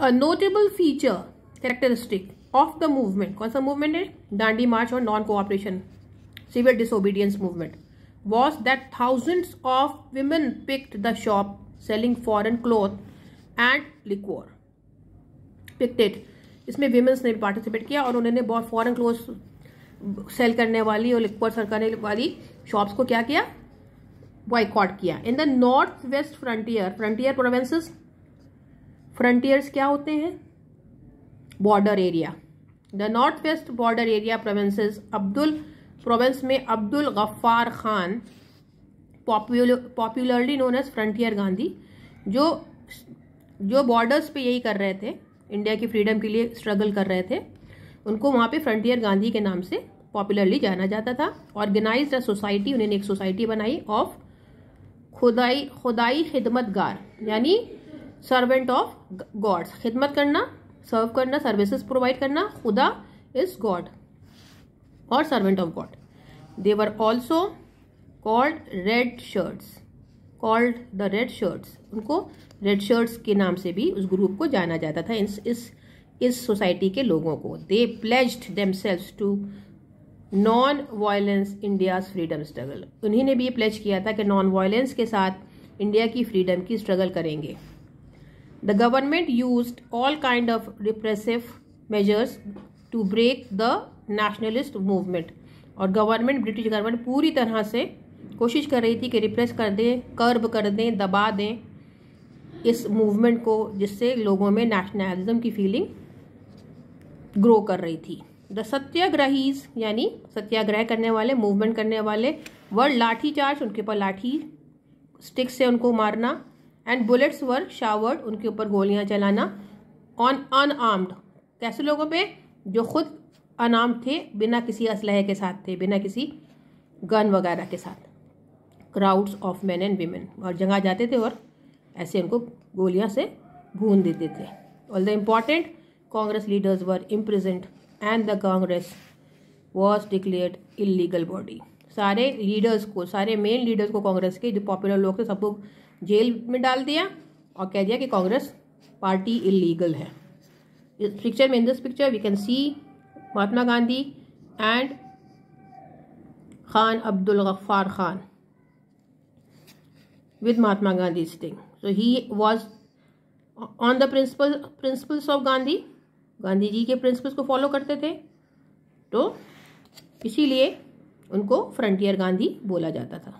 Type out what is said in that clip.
A notable feature characteristic of the movement कौन सा movement है? डांडी मार्च और non cooperation civil disobedience movement was that thousands of women picked the shop selling foreign cloth and liquor picketed इसमें women's ने भी participate किया और उन्होंने बहुत फॉरन क्लोथ सेल करने वाली और लिक्वर सेल करने वाली शॉप्स को क्या किया? बॉयकॉट किया. In the north west frontier frontier provinces frontiers क्या होते हैं? Border area the north west border area provinces Abdul province में Abdul Gaffar Khan popularly known as frontier Gandhi जो जो बॉर्डर्स पे यही कर रहे थे इंडिया की फ्रीडम के लिए स्ट्रगल कर रहे थे, उनको वहाँ पे फ्रंटियर गांधी के नाम से पॉपुलरली जाना जाता था ऑर्गेनाइज सोसाइटी उन्होंने एक सोसाइटी बनाई ऑफ़ खुदाई खुदाई खिदमतगार, यानी सर्वेंट ऑफ़ गॉड्स खिदमत करना सर्व करना सर्विसेज़ प्रोवाइड करना, खुदा इज़ गॉड और servant of god they were also called red shirts called the red shirts उनको रेड शर्ट्स के नाम से भी उस ग्रुप को जाना जाता था इस इस इस सोसाइटी के लोगों को. They pledged themselves to non violence India's freedom struggle उन्हीं ने भी ये प्लेज किया था कि नॉन वायलेंस के साथ इंडिया की फ्रीडम की स्ट्रगल करेंगे. The government use all kind of repressive measures to break the nationalist movement और गवर्नमेंट ब्रिटिश गवर्नमेंट पूरी तरह से कोशिश कर रही थी कि रिप्रेस कर दें कर्ब कर दें, दबा दें इस मूवमेंट को, जिससे लोगों में नेशनलिज्म की फीलिंग ग्रो कर रही थी। द सत्याग्रहीज यानी सत्याग्रह करने वाले मूवमेंट करने वाले वर लाठी चार्ज उनके ऊपर लाठी स्टिक से उनको मारना एंड बुलेट्स वर शावर्ड उनके ऊपर गोलियाँ चलाना ऑन अनआर्म्ड कैसे लोगों पे? जो खुद अनाम थे, बिना किसी असलहे के साथ थे, बिना किसी गन वगैरह के साथ. Crowds of man and women और जगह जाते थे और ऐसे उनको गोलियाँ से भून देते थे. All the important Congress leaders were imprisoned and the Congress was declared illegal body सारे लीडर्स को, सारे मेन लीडर्स को कांग्रेस के, जो पॉपुलर लोग थे सबको जेल में डाल दिया और कह दिया कि कांग्रेस पार्टी इलीगल है इस पिक्चर में in this picture we can see Mahatma Gandhi and Khan Abdul Gaffar Khan with Mahatma Gandhi's thing. So, he was on the principle, principles of Gandhi. Gandhi ji के principles को follow करते थे तो इसीलिए उनको frontier Gandhi बोला जाता था